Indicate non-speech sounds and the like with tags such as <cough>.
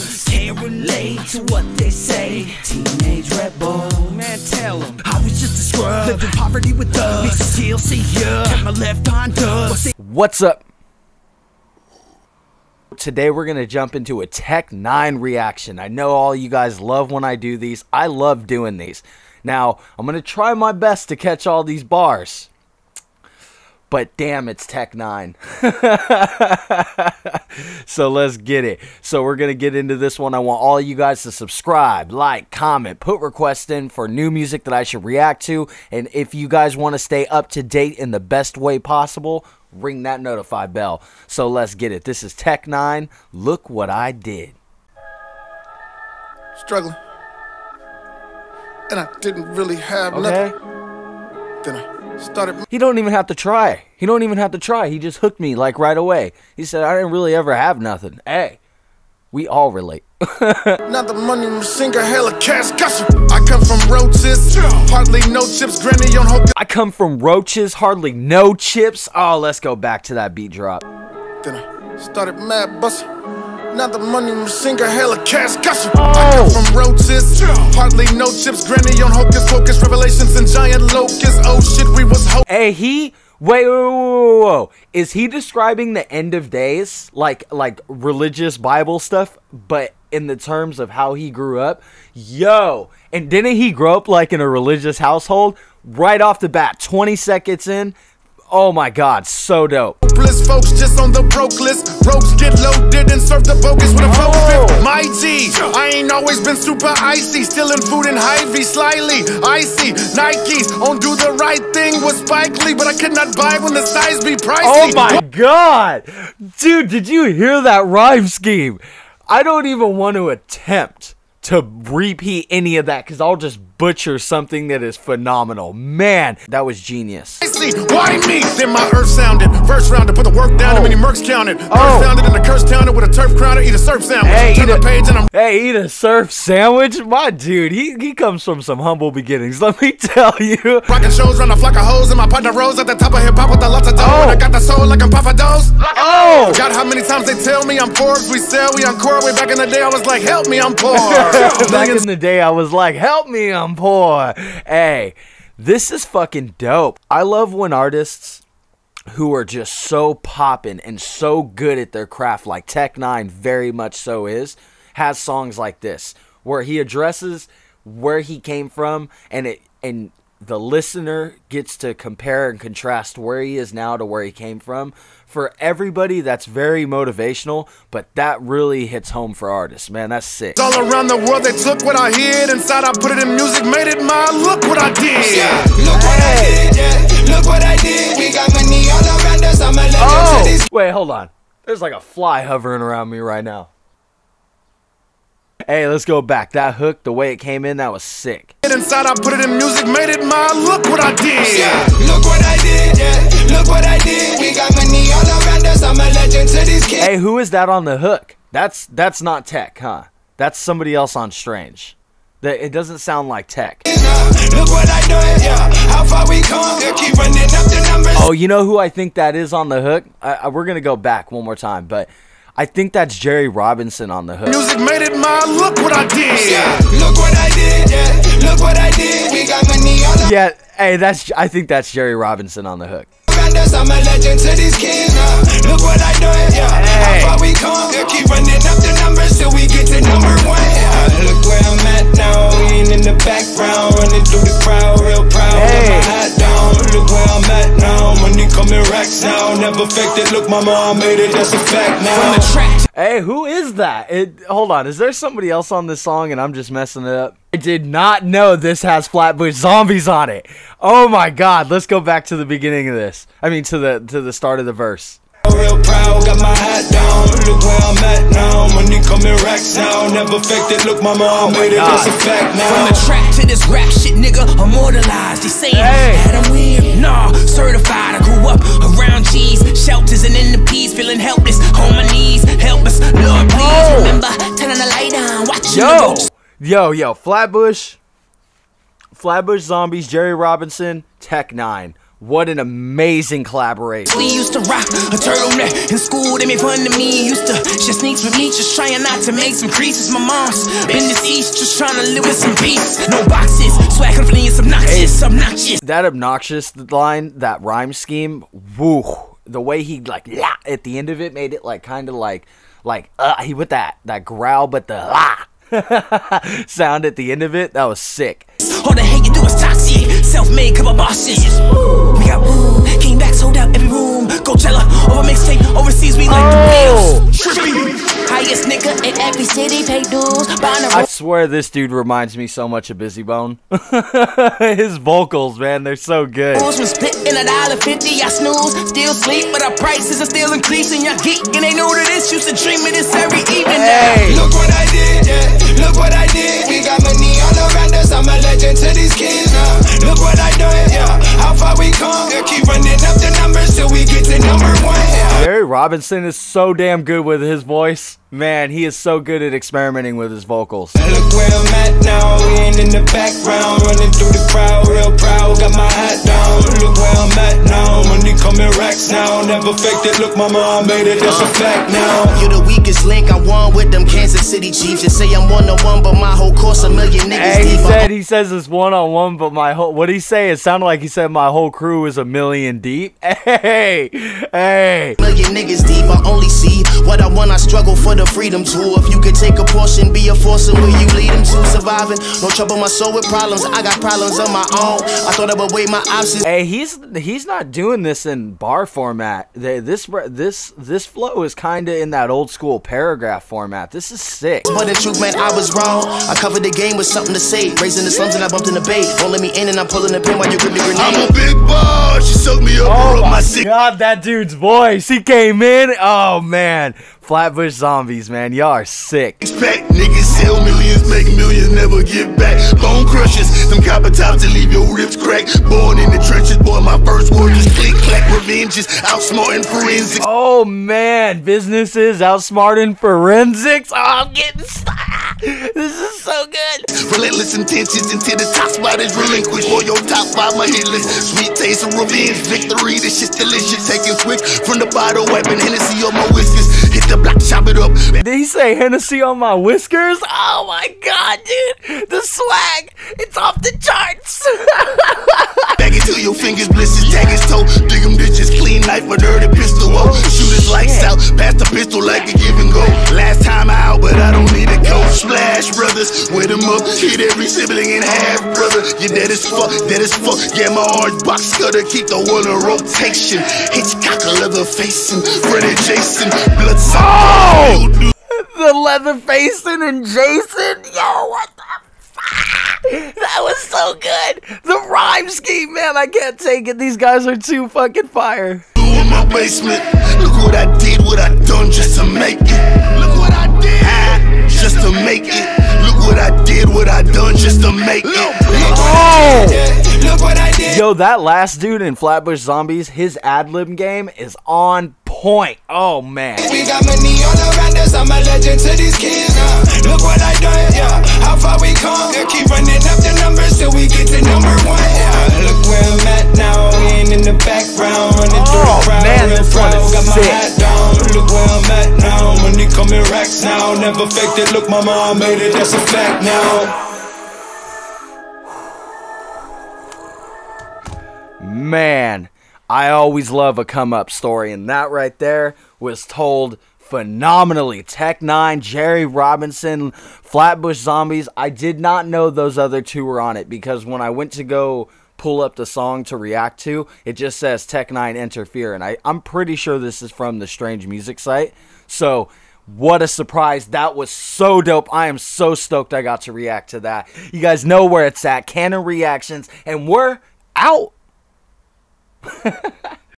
rebels. Can't relate to what they say. Teenage rebel. Man, tell them. I was just a scrub. Lived in poverty with thugs. Mixed TLC, yeah. Kept my left on dubs. What's up? Today we're going to jump into a Tech N9ne reaction. I know all you guys love when I do these. I love doing these. Now, I'm going to try my best to catch all these bars. But damn, it's Tech N9ne. <laughs> so let's get it. So we're going to get into this one. I want all you guys to subscribe, like, comment, put requests in for new music that I should react to. And if you guys want to stay up to date in the best way possible, ring that notify bell. So let's get it. This is Tech N9ne. Look what I did. Struggling. And I didn't really have Okay. nothing. Then I started He don't even have to try. He don't even have to try. He just hooked me like right away. He said, I didn't really ever have nothing. Hey, we all relate. <laughs> Not the money machine got hella cash gusher. I come from roaches, hardly no chips, granny on hope. I come from roaches, hardly no chips. Oh, let's go back to that beat drop. Then I started mad bustin'. Not the money oh. got hella cash gusher. I come Oh. from roaches, hardly no chips, granny on hocus pocus, revelations and giant locusts. Oh shit, we was ho. Hey, he wait, wait, wait, wait. Is he describing the end of days, like like religious Bible stuff, but in the terms of how he grew up? Yo, and didn't he grow up like in a religious household? Right off the bat, 20 seconds in. Oh my god, so dope. Hopeless folks just on the broke list. Ropes get loaded and serve the bogus with a Oh. My G, I ain't always been super icy. Stealing food in Hy-Vee, slyly icy. Nikes on do the right thing with Spike Lee, but I could not buy when the size be pricey. Oh my god! Dude, did you hear that rhyme scheme? I don't even want to attempt to repeat any of that because I'll just butcher something that is phenomenal. Man, that was genius. Icy, Why me? Then my earth sounded. First rounder, put the work down, and many mercs counted. First Oh. sounded in the curse counted with a turf crowner, eat a surf sandwich. Hey, Turn eat a- page and I'm Hey, eat a surf sandwich? My dude, he, he comes from some humble beginnings, let me <laughs> tell you. rocking shows, run a flock of hoes, and my partner rose at the top of hip hop with a lot of dough. Oh. And I got the soul like I'm Papa Dose. Oh! God, how many times they tell me I'm Forbes, we sell, we on core. Way back in the day, I was like, help me, I'm poor. <laughs> Back in the day, I was like, help me, I'm poor. Hey, this is fucking dope. I love when artists who are just so poppin' and so good at their craft, like Tech N9ne very much so is, has songs like this where he addresses where he came from and it and the listener gets to compare and contrast where he is now to where he came from. For everybody, that's very motivational, but that really hits home for artists, man. That's sick. all around the world, they took what I hid inside. I put it in music, made it mine. Look what I did. Yeah, look what I did, yeah. Look what I did. We got money all around us. I'm a legend Oh! to these Wait, hold on. There's like a fly hovering around me right now. Hey, let's go back. That hook, the way it came in, that was sick. Inside, I put it in music, made it mine. Look what I did. Yeah, look what I did, yeah. Look what I did. We got money all around us. I'm a legend to these kids. Hey, who is that on the hook? That's that's not Tech, huh? That's somebody else on Strange. That it doesn't sound like Tech. Look what I done, yeah. How far we come. They keep running up the numbers. Oh, you know who I think that is on the hook? I, I, we're gonna go back one more time, but I think that's Jehry Robinson on the hook. Music made it mine. Look what I did. Yeah, look what I did, yeah. Look what I did. We got money all Yeah, hey, that's I think that's Jehry Robinson on the hook. I'm a legend to these kids. Uh, look what I done, yeah. Hey. How far we come. They keep running up the numbers till we get to number one. Yeah, look where I'm at now. We ain't in the background, running through the now. It. Look, mama, I made it. That's a fact now. From the track. Hey, who is that? It hold on, is there somebody else on this song and I'm just messing it up? I did not know this has Flatbush Zombies on it. Oh my god, let's go back to the beginning of this. I mean to the to the start of the verse. Real proud, got my hat down. Look where I'm at now. Money coming racks now. Never faked it. Look, mama, I oh made it. That's a fact now. From the track to this rap shit, nigga, immortalized. They saying Hey. that I'm. Nah, certified. I grew up around G's, Yo, yo, Flatbush, Flatbush Zombies, Jehry Robinson, Tech N9ne. What an amazing collaboration. We used to rock a turtleneck in school. They made fun of me. Used to share sneaks with me, just trying not to make some creases. My mom's been deceased, just trying to live with some peace. No boxes, swag confidence, obnoxious, obnoxious. That obnoxious line, that rhyme scheme, woo. The way he like yeah at the end of it made it like kind of like like uh he with that that growl but the ah <laughs> sound at the end of it that was sick. All the hate you do is toxic. Self-made cover bosses. We got came back, sold out every room. Coachella, over mixtape, overseas, we like Oh. the bills. Trippy. Highest nigga in every city, pay dues. I swear this dude reminds me so much of Bizzy Bone. <laughs> His vocals, man, they're so good. From splitting a dollar fifty, I snooze, still sleep, but our prices are still increasing. Y'all they know this used to dream of this every evening. Hey. Look what I did, yeah. Look what I did. We got money all around us. I'm a legend to these kids now. Look what I done, yeah. Robinson is so damn good with his voice. Man, he is so good at experimenting with his vocals. Look where I'm at now, in the background, running through the crowd, real proud, got my hat down. Look where I'm at now, money coming racks now, never faked it. Look, mama, I made it, that's a uh. fact now. You're the weakest link. I won with them Kansas City Chiefs. You say I'm one on one, but my whole course a million niggas Hey, he deep. said he says it's one on one, but my whole what did he say? It sounded like he said my whole crew is a million deep. <laughs> Hey, hey. million niggas deep. I only see what I want. I struggle for the freedom to. If you could take a portion, be a force, and will you lead them to surviving? No trouble my soul with problems. I got problems of my own. I thought I would weigh my options. Hey, he's he's not doing this in bar format. They- This this this flow is kind of in that old school paragraph format. This is sick. But in truth, man, I was wrong. I covered the game with something to say. Raising the slums and I bumped in the bait. Won't let me in and I'm pulling the pin while you grip the grenade. I'm a big boss. She sucked me up, Oh oh, my my god, that dude's voice. He came in. Oh man. Flatbush Zombies, man. Y'all are sick. Pack niggas sell millions, make millions, never give back. Bone crushers, them copper tops that leave your ribs cracked. Born in the trenches, boy, my first word is click clack. Revenges, outsmarting forensics. Oh man, businesses outsmarting forensics. Oh, I'm getting stuck. This is so good. Relentless intentions until the top spot is relinquished. For your top five, my hit list. Sweet taste of revenge, victory, this shit's delicious. Taking switch from the bottle, wiping Hennessy on my whiskers. The block, chop it up. Did he say Hennessy on my whiskers? Oh my god, dude. The swag. It's off the charts. <laughs> Back it till your fingers blisters, tag his toe. Dig them ditches, clean knife, a dirty pistol. Oh, shooters like out, pass the pistol like a give and go. Last time out, but I don't need a coach. Splash brothers, with them up, hit every sibling in half, brother. You're dead as fuck, dead as fuck. Yeah, my orange box cutter, keep the one in rotation. Hitchcock, a leather facing, Freddy Jason, blood Oh! the Leatherface and Jason. Yo, what the fuck? That was so good. The rhyme scheme, man. I can't take it. These guys are too fucking fire. in my basement. Look what I did, what I done just to make it. Look what I did, ah, just to make it. Look what I did, what I done just to make it. Oh! Look what I did. Yo, that last dude in Flatbush Zombies, his ad lib game is on point. Oh man. We got money all around us. I'm a legend to these kids. Look what I done, now. Never faked it. Look, mama, I made it. That's a fact now. Man, I always love a come up story, and that right there was told phenomenally. Tech N9ne, Jehry Robinson, Flatbush Zombies. I did not know those other two were on it because when I went to go pull up the song to react to, it just says Tech N9ne Interfere, and I, I'm pretty sure this is from the Strange Music site. So what a surprise. That was so dope. I am so stoked I got to react to that. You guys know where it's at. Canon Reactions, and we're out. <laughs>